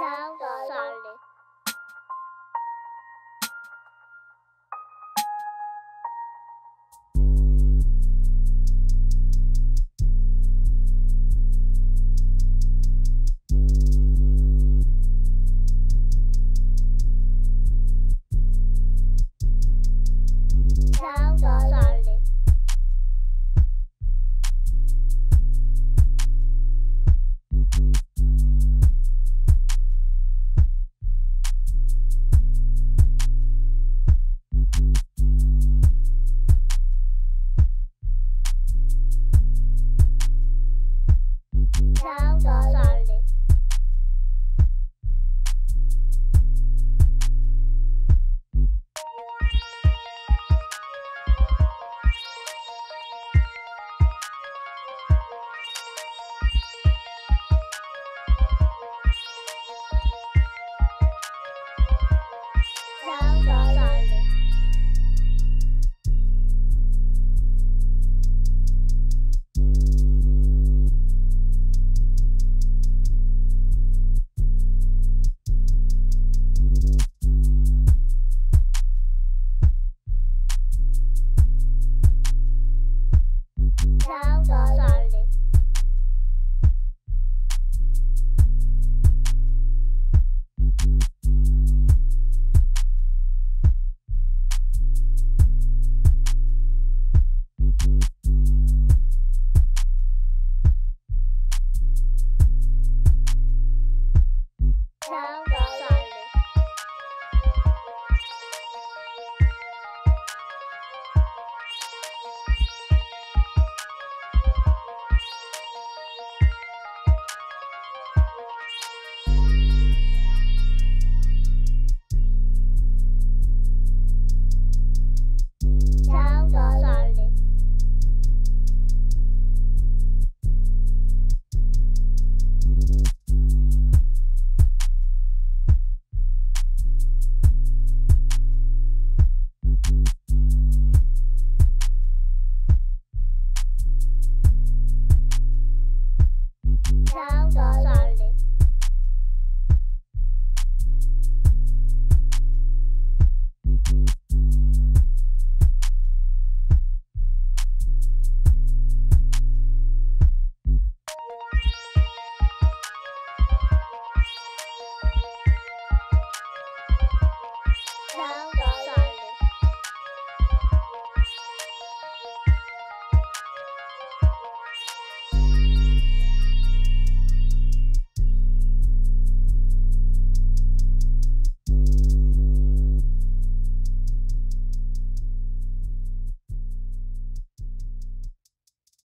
No. ciao.